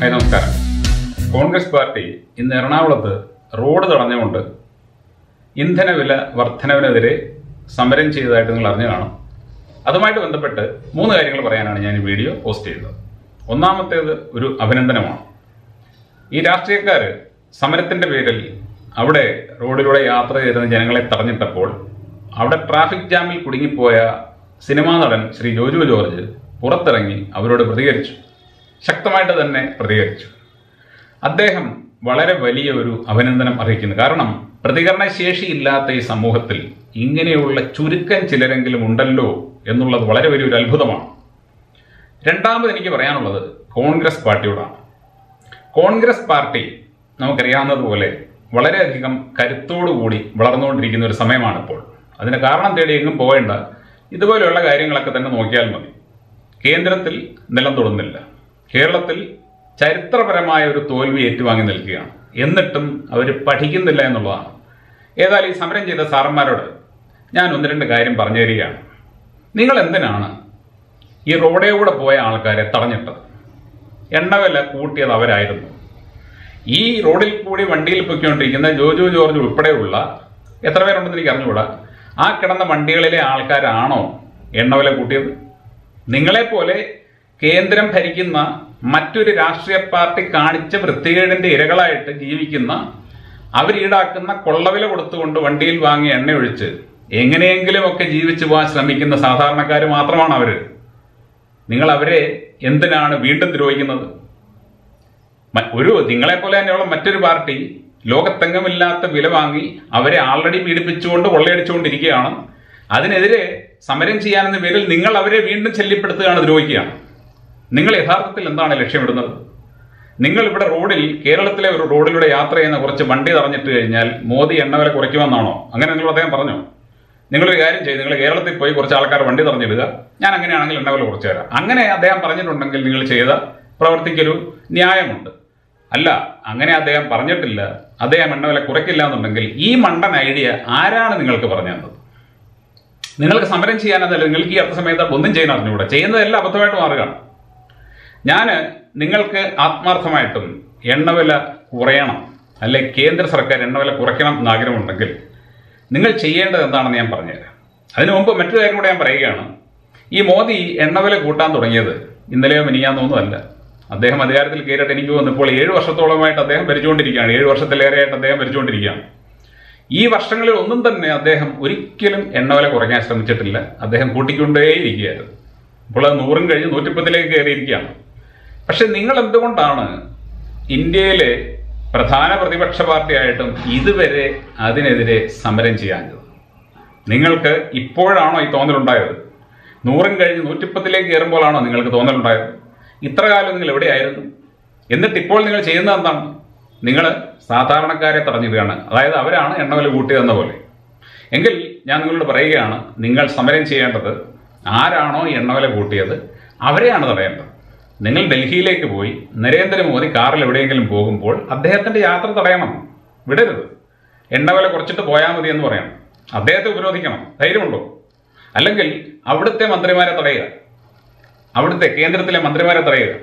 Hi നമസ്കാരം. Congress party ഇന്ന് എറണാകുളത്ത് റോഡ് തടഞ്ഞുകൊണ്ട് ഇന്ധനവില വർധനവിനെതിരെ സമരം ചെയ്തതായിട്ട് നിങ്ങൾ അറിഞ്ഞു കാണും. അതുമായിട്ട് ബന്ധപ്പെട്ട് മൂന്ന് കാര്യങ്ങൾ പറയാനാണ് ഞാൻ ഈ വീഡിയോ പോസ്റ്റ് ചെയ്തത് ഒന്നാമത്തേത് ഒരു അഭിനന്ദനമാണ്. ഈ രാഷ്ട്രീയക്കാർ സമരത്തിന്റെ പേരിൽ അവിടെ റോഡിലൂടെ യാത്ര ചെയ്തിരുന്ന ജനങ്ങളെ തടഞ്ഞിട്ടപ്പോൾ അവിടെ ട്രാഫിക് ജാമിൽ കുടുങ്ങിപ്പോയ സിനിമാ നടൻ ശ്രീ ജോജു ജോർജ് പുറത്തിറങ്ങി അവരോട് പ്രതികരിച്ചു. ശക്തമായിട്ട് തന്നെ പ്രതികരിച്ചു. അദ്ദേഹം വളരെ വലിയ ഒരു അഭിനന്ദനം അറിയിക്കുന്നു കാരണം പ്രതികരണ ശേഷിയില്ലാത്ത ഈ സമൂഹത്തിൽ ഇങ്ങനെയുള്ള ചുരുക്കം ചിലരെങ്കിലും ഉണ്ടല്ലോ എന്നുള്ളത് വളരെ വലിയൊരു അത്ഭുതമാണ്. രണ്ടാമത് എനിക്ക് പറയാനുള്ളത് കോൺഗ്രസ് പാർട്ടിയോടാണ്. കോൺഗ്രസ് പാർട്ടി നമുക്കറിയാവുന്നതുപോലെ വളരെയധികം കരുത്തോടുകൂടി വളർന്നുകൊണ്ടിരിക്കുന്ന ഒരു സമയമാണിപ്പോൾ. അതിന് കാരണം തേടി എങ്ങും പോകേണ്ട ഇതുപോലെയുള്ള കാര്യങ്ങളൊക്കെ തന്നെ നോക്കിയാൽ മതി. കേന്ദ്രത്തിൽ നിലം തൊടുന്നില്ല. കേരളത്തിൽ ചരിത്രപരമായ ഒരു തോൽവി ഏറ്റുവാങ്ങി നിൽക്കുകയാണ്. എന്നിട്ടും അവർ പഠിക്കുന്നില്ല എന്നുള്ളതാണ്. ഏതായാലും ഈ സമരം ചെയ്ത സാറന്മാരോട് ഞാൻ ഒന്ന് രണ്ട് കാര്യം പറഞ്ഞു തരികയാണ്. നിങ്ങൾ എന്തിനാണ് ഈ റോഡേ കൂടെ പോയ ആൾക്കാരെ തടഞ്ഞിട്ടത്? എണ്ണവില കൂട്ടിയത് അവരായിരുന്നു. ഈ റോഡിൽ കൂടി വണ്ടിയിൽ പൊയ്ക്കൊണ്ടിരിക്കുന്ന ജോജു ജോർജ് ഉൾപ്പെടെയുള്ള എത്ര പേരുണ്ടെന്ന് എനിക്ക് അറിഞ്ഞുകൂടാ? ആ കിടന്ന വണ്ടികളിലെ ആൾക്കാരാണോ എണ്ണവില കൂട്ടിയത്? നിങ്ങളെപ്പോലെ കേന്ദ്രം ഭരിക്കുന്ന മറ്റൊരു രാഷ്ട്രീയ പാർട്ടി കാണിച്ച വൃത്തികേടിന്റെ ഇരകളായിട്ട് ജീവിക്കുന്ന അവർ ഈടാക്കുന്ന കൊള്ളവില കൊടുത്തുകൊണ്ട് വണ്ടിയിൽ വാങ്ങി എണ്ണ ഒഴിച്ച് എങ്ങനെയെങ്കിലുമൊക്കെ ജീവിച്ചു പോകാൻ ശ്രമിക്കുന്ന സാധാരണക്കാർ മാത്രമാണ് അവർ നിങ്ങൾ അവരെ എന്തിനാണ് വീണ്ടും ദ്രോഹിക്കുന്നത്? ഒരു നിങ്ങളെപ്പോലെ തന്നെയുള്ള മറ്റൊരു പാർട്ടി ലോകത്തെങ്ങുമില്ലാത്ത വില വാങ്ങി അവരെ ആൾറെഡി പീഡിപ്പിച്ചുകൊണ്ട് കൊള്ളയടിച്ചുകൊണ്ടിരിക്കുകയാണ്. അതിനെതിരെ സമരം ചെയ്യാനെന്ന പേരിൽ നിങ്ങൾ അവരെ വീണ്ടും ശല്യപ്പെടുത്തുകയാണ് ദ്രോഹിക്കുകയാണ്. നിങ്ങൾ യഥാർത്ഥത്തിൽ എന്താണ് ലക്ഷ്യമിടുന്നത്? നിങ്ങൾ ഇവിടെ റോഡിൽ കേരളത്തിലെ ഒരു റോഡിലൂടെ യാത്ര ചെയ്യുന്ന കുറച്ച് വണ്ടി തറഞ്ഞിട്ട് കഴിഞ്ഞാൽ മോദി എണ്ണവില കുറയ്ക്കുമെന്നാണോ? അങ്ങനെ നിങ്ങൾ അദ്ദേഹം പറഞ്ഞു? നിങ്ങളൊരു കാര്യം ചെയ്ത് നിങ്ങൾ കേരളത്തിൽ പോയി കുറച്ച് ആൾക്കാർ വണ്ടി തറഞ്ഞിടുക ഞാൻ അങ്ങനെയാണെങ്കിൽ എണ്ണവില കുറച്ച് തരാം. അങ്ങനെ അദ്ദേഹം പറഞ്ഞിട്ടുണ്ടെങ്കിൽ നിങ്ങൾ ചെയ്ത പ്രവർത്തിക്കൊരു ന്യായമുണ്ട്. അല്ല അങ്ങനെ അദ്ദേഹം പറഞ്ഞിട്ടില്ല. അദ്ദേഹം എണ്ണവില കുറയ്ക്കില്ല എന്നുണ്ടെങ്കിൽ ഈ മണ്ടൻ ഐഡിയ ആരാണ് നിങ്ങൾക്ക് പറഞ്ഞു തന്നത് നിങ്ങൾക്ക് സമരം ചെയ്യാനതല്ല നിങ്ങൾക്ക് ഈ അർത്ഥ സമയത്ത് ഒന്നും ചെയ്യാൻ അറിഞ്ഞുകൂടെ ചെയ്യുന്നതെല്ലാം അബദ്ധമായിട്ട് മാറുകയാണ്. ഞാൻ നിങ്ങൾക്ക് ആത്മാർത്ഥമായിട്ടും എണ്ണവില കുറയണം അല്ലെ കേന്ദ്ര സർക്കാർ എണ്ണവില കുറയ്ക്കണം എന്ന് ആഗ്രഹമുണ്ടെങ്കിൽ നിങ്ങൾ ചെയ്യേണ്ടത് എന്താണെന്ന് ഞാൻ പറഞ്ഞുതരാം. അതിനു മുമ്പ് മറ്റൊരു കാര്യം കൂടെ ഞാൻ പറയുകയാണ്. ഈ മോദി എണ്ണവില കൂട്ടാൻ തുടങ്ങിയത് ഇന്നലെയോ മിനിയാന്നൊന്നുമല്ല അദ്ദേഹം അധികാരത്തിൽ കയറിയിട്ട് എനിക്ക് തോന്നുന്നു ഇപ്പോൾ ഏഴ് വർഷത്തോളമായിട്ട് അദ്ദേഹം ഭരിച്ചുകൊണ്ടിരിക്കുകയാണ്. ഏഴ് വർഷത്തിലേറെയായിട്ട് അദ്ദേഹം ഭരിച്ചുകൊണ്ടിരിക്കുകയാണ്. ഈ വർഷങ്ങളിൽ ഒന്നും തന്നെ അദ്ദേഹം ഒരിക്കലും എണ്ണവില കുറയ്ക്കാൻ ശ്രമിച്ചിട്ടില്ല. അദ്ദേഹം കൂട്ടിക്കൊണ്ടേയിരിക്കുകയായിരുന്നു. ഇപ്പോൾ അത് നൂറും കഴിഞ്ഞ് നൂറ്റിപ്പത്തിലേക്ക് കയറിയിരിക്കുകയാണ്. പക്ഷെ നിങ്ങൾ എന്തുകൊണ്ടാണ് ഇന്ത്യയിലെ പ്രധാന പ്രതിപക്ഷ പാർട്ടിയായിട്ടും ഇതുവരെ അതിനെതിരെ സമരം ചെയ്യാഞ്ഞത്? നിങ്ങൾക്ക് ഇപ്പോഴാണോ ഈ തോന്നലുണ്ടായത്? നൂറും കഴിഞ്ഞ് നൂറ്റിപ്പത്തിലേക്ക് കയറുമ്പോഴാണോ നിങ്ങൾക്ക് തോന്നലുണ്ടായത്? ഇത്ര കാലം നിങ്ങൾ എവിടെയായിരുന്നു? എന്നിട്ട് ഇപ്പോൾ നിങ്ങൾ ചെയ്യുന്നത് എന്താണ്? നിങ്ങൾ സാധാരണക്കാരെ തടഞ്ഞിടുകയാണ്. അതായത് അവരാണ് എണ്ണവിൽ കൂട്ടിയതെന്ന പോലെ. എങ്കിൽ ഞാൻ നിങ്ങളോട് പറയുകയാണ് നിങ്ങൾ സമരം ചെയ്യേണ്ടത് ആരാണോ ഈ എണ്ണവില കൂട്ടിയത് അവരെയാണ് തടയേണ്ടത്. നിങ്ങൾ ഡൽഹിയിലേക്ക് പോയി നരേന്ദ്രമോദി കാറിൽ എവിടെയെങ്കിലും പോകുമ്പോൾ അദ്ദേഹത്തിന്റെ യാത്ര തടയണം. വിടരുത്. എണ്ണവില കുറച്ചിട്ട് പോയാൽ മതി എന്ന് പറയണം. അദ്ദേഹത്തെ ഉപരോധിക്കണം. ധൈര്യമുണ്ടോ? അല്ലെങ്കിൽ അവിടുത്തെ മന്ത്രിമാരെ തടയുക. അവിടുത്തെ കേന്ദ്രത്തിലെ മന്ത്രിമാരെ തടയുക.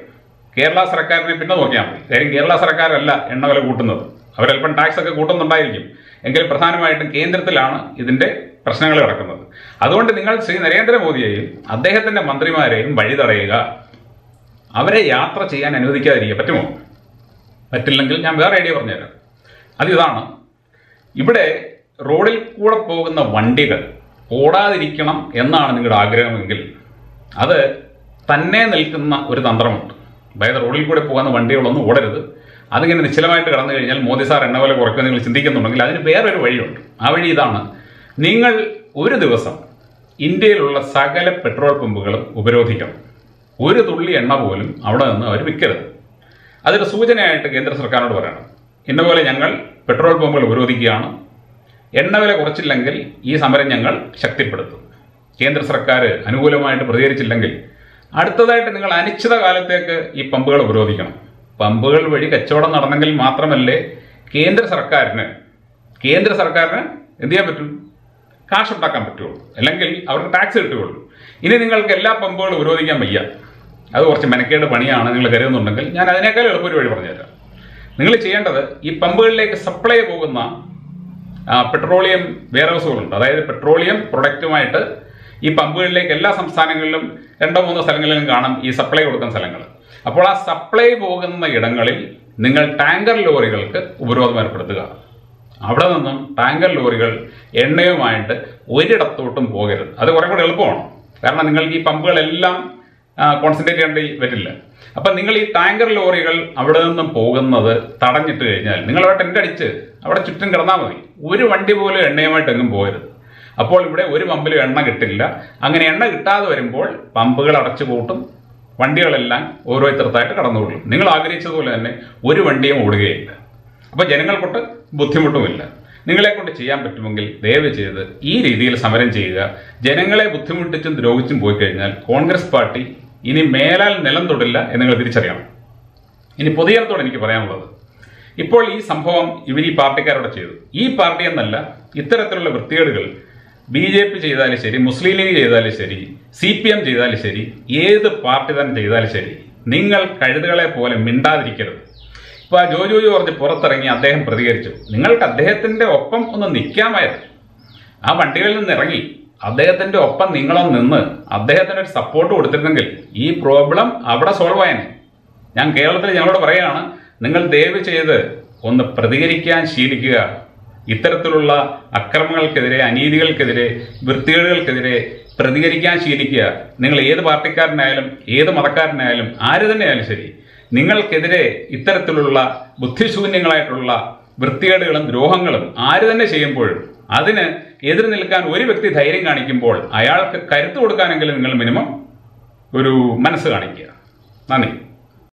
കേരള സർക്കാരിനെ പിന്നെ നോക്കിയാൽ മതി. കാര്യം കേരള സർക്കാരല്ല എണ്ണവില കൂട്ടുന്നത്. അവരല്പം ടാക്സ് ഒക്കെ കൂട്ടുന്നുണ്ടായിരിക്കും. എങ്കിലും പ്രധാനമായിട്ടും കേന്ദ്രത്തിലാണ് ഇതിന്റെ പ്രശ്നങ്ങൾ കിടക്കുന്നത്. അതുകൊണ്ട് നിങ്ങൾ ശ്രീ നരേന്ദ്രമോദിയെയും അദ്ദേഹത്തിന്റെ മന്ത്രിമാരെയും വഴി തടയുക അവരെ യാത്ര ചെയ്യാൻ അനുവദിക്കാതിരിക്കുക പറ്റുമോ? പറ്റില്ലെങ്കിൽ ഞാൻ വേറെ ഐഡിയ പറഞ്ഞുതരാം. അതിതാണ് ഇവിടെ റോഡിൽ കൂടെ പോകുന്ന വണ്ടികൾ ഓടാതിരിക്കണം എന്നാണ് നിങ്ങളുടെ ആഗ്രഹമെങ്കിൽ അത് തന്നെ നിൽക്കുന്ന ഒരു തന്ത്രമുണ്ട്. അതായത് റോഡിൽ കൂടെ പോകുന്ന വണ്ടികളൊന്നും ഓടരുത്. അതിങ്ങനെ നിശ്ചലമായിട്ട് കടന്നു കഴിഞ്ഞാൽ മോദി സാർ എണ്ണ കുറയ്ക്കുക നിങ്ങൾ ചിന്തിക്കുന്നുണ്ടെങ്കിൽ അതിന് വേറൊരു വഴിയുണ്ട്. ആ വഴി ഇതാണ്. നിങ്ങൾ ഒരു ദിവസം ഇന്ത്യയിലുള്ള സകല പെട്രോൾ പമ്പുകളും ഉപരോധിക്കണം. ഒരു തുള്ളി എണ്ണ പോലും അവിടെ നിന്ന് അവർ വിൽക്കരുത്. അതൊരു സൂചനയായിട്ട് കേന്ദ്ര സർക്കാരിനോട് പറയണം. ഇന്നപോലെ ഞങ്ങൾ പെട്രോൾ പമ്പുകൾ ഉപരോധിക്കുകയാണ്. എണ്ണവില കുറച്ചില്ലെങ്കിൽ ഈ സമരം ഞങ്ങൾ ശക്തിപ്പെടുത്തും. കേന്ദ്ര സർക്കാർ അനുകൂലമായിട്ട് പ്രതികരിച്ചില്ലെങ്കിൽ അടുത്തതായിട്ട് നിങ്ങൾ അനിശ്ചിത കാലത്തേക്ക് ഈ പമ്പുകൾ ഉപരോധിക്കണം. പമ്പുകൾ വഴി കച്ചവടം നടന്നെങ്കിൽ മാത്രമല്ലേ കേന്ദ്ര സർക്കാരിന് കേന്ദ്ര സർക്കാരിന് എന്ത് ചെയ്യാൻ പറ്റും? കാശ് ഉണ്ടാക്കാൻ പറ്റുള്ളൂ. അല്ലെങ്കിൽ അവർക്ക് ടാക്സ് കിട്ടുകയുള്ളൂ. ഇനി നിങ്ങൾക്ക് എല്ലാ പമ്പുകളും ഉപരോധിക്കാൻ വയ്യ. അത് കുറച്ച് മെനക്കേട് പണിയാണ് നിങ്ങൾ കരുതുന്നുണ്ടെങ്കിൽ ഞാൻ അതിനേക്കാൾ എളുപ്പമൊരു വഴി പറഞ്ഞുതരാം. നിങ്ങൾ ചെയ്യേണ്ടത് ഈ പമ്പുകളിലേക്ക് സപ്ലൈ പോകുന്ന പെട്രോളിയം പെട്രോളിയം വെയർഹൗസുകളുണ്ട് അതായത് പെട്രോളിയം പ്രൊഡക്റ്റുമായിട്ട് ഈ പമ്പുകളിലേക്ക് എല്ലാ സംസ്ഥാനങ്ങളിലും രണ്ടോ മൂന്നോ സ്ഥലങ്ങളിലും കാണും ഈ സപ്ലൈ കൊടുക്കുന്ന സ്ഥലങ്ങൾ. അപ്പോൾ ആ സപ്ലൈ പോകുന്ന ഇടങ്ങളിൽ നിങ്ങൾ ടാങ്കർ ലോറികൾക്ക് ഉപരോധം ഏർപ്പെടുത്തുക. അവിടെ നിന്നും ടാങ്കർ ലോറികൾ എണ്ണയുമായിട്ട് ഒരിടത്തോട്ടും പോകരുത്. അത് കുറേ കൂടെ എളുപ്പമാണ്. കാരണം നിങ്ങൾക്ക് ഈ പമ്പുകളെല്ലാം കോൺസെൻട്രേറ്റ് ചെയ്യേണ്ടി പറ്റില്ല അപ്പം നിങ്ങൾ ഈ ടാങ്കർ ലോറികൾ അവിടെ നിന്നും പോകുന്നത് തടഞ്ഞിട്ട് കഴിഞ്ഞാൽ നിങ്ങൾ അവിടെ ടെന്റ് അടിച്ച് അവിടെ ചുറ്റും കിടന്നാൽ മതി. ഒരു വണ്ടി പോലും എണ്ണയുമായിട്ട് എങ്ങും പോകരുത്. അപ്പോൾ ഇവിടെ ഒരു പമ്പിലും എണ്ണ കിട്ടില്ല. അങ്ങനെ എണ്ണ കിട്ടാതെ വരുമ്പോൾ പമ്പുകൾ അടച്ചു പൂട്ടും. വണ്ടികളെല്ലാം ഓരോരുത്തർത്തായിട്ട് കടന്നുകൊള്ളും. നിങ്ങൾ ആഗ്രഹിച്ചതുപോലെ തന്നെ ഒരു വണ്ടിയും ഓടുകയില്ല. അപ്പോൾ ജനങ്ങൾക്കൊട്ട് ബുദ്ധിമുട്ടുമില്ല. നിങ്ങളെ കൊണ്ട് ചെയ്യാൻ പറ്റുമെങ്കിൽ ദയവ് ചെയ്ത് ഈ രീതിയിൽ സമരം ചെയ്യുക. ജനങ്ങളെ ബുദ്ധിമുട്ടിച്ചും ദ്രോഹിച്ചും പോയി കഴിഞ്ഞാൽ കോൺഗ്രസ് പാർട്ടി ഇനി മേലാൽ നിലം തൊടില്ല എന്ന് നിങ്ങൾ തിരിച്ചറിയണം. ഇനി പൊതുജനത്തോട് എനിക്ക് പറയാനുള്ളത്. ഇപ്പോൾ ഈ സംഭവം ഇവർ ഈ പാർട്ടിക്കാരോട് ചെയ്തു. ഈ പാർട്ടി എന്നല്ല ഇത്തരത്തിലുള്ള വൃത്തികേടുകൾ ബി ജെ പി ചെയ്താലും ശരി മുസ്ലിം ലീഗ് ചെയ്താലും ശരി സി പി എം ചെയ്താലും ശരി ഏത് പാർട്ടി തന്നെ ചെയ്താലും ശരി നിങ്ങൾ കഴുതുകളെ പോലെ മിണ്ടാതിരിക്കരുത്. ഇപ്പോൾ ആ ജോജു ജോർജ് പുറത്തിറങ്ങി അദ്ദേഹം പ്രതികരിച്ചു. നിങ്ങൾക്ക് അദ്ദേഹത്തിന്റെ ഒപ്പം ഒന്ന് നിൽക്കാമായിരുന്നു ആ വണ്ടികളിൽ നിന്ന് ഇറങ്ങി. അദ്ദേഹത്തിന്റെ ഒപ്പം നിങ്ങളും നിന്ന് അദ്ദേഹത്തിന് ഒരു സപ്പോർട്ട് കൊടുത്തിരുന്നെങ്കിൽ ഈ പ്രോബ്ലം അവിടെ സോൾവ് ആയേനെ. ഞാൻ കേരളത്തിൽ ഞങ്ങളോട് പറയുകയാണ് നിങ്ങൾ ദയവ് ചെയ്ത് ഒന്ന് പ്രതികരിക്കാൻ ശീലിക്കുക. ഇത്തരത്തിലുള്ള അക്രമങ്ങൾക്കെതിരെ അനീതികൾക്കെതിരെ വൃത്തികേടുകൾക്കെതിരെ പ്രതികരിക്കാൻ ശീലിക്കുക. നിങ്ങൾ ഏത് പാർട്ടിക്കാരനായാലും ഏത് മതക്കാരനായാലും ആര് തന്നെയായാലും ശരി നിങ്ങൾക്കെതിരെ ഇത്തരത്തിലുള്ള ബുദ്ധിശൂന്യങ്ങളായിട്ടുള്ള വൃത്തികേടുകളും ദ്രോഹങ്ങളും ആര് തന്നെ ചെയ്യുമ്പോഴും അതിന് എതിർ നിൽക്കാൻ ഒരു വ്യക്തി ധൈര്യം കാണിക്കുമ്പോൾ അയാൾക്ക് കരുത്ത് കൊടുക്കാനെങ്കിലും നിങ്ങൾ മിനിമം ഒരു മനസ്സ് കാണിക്കുക. നന്ദി.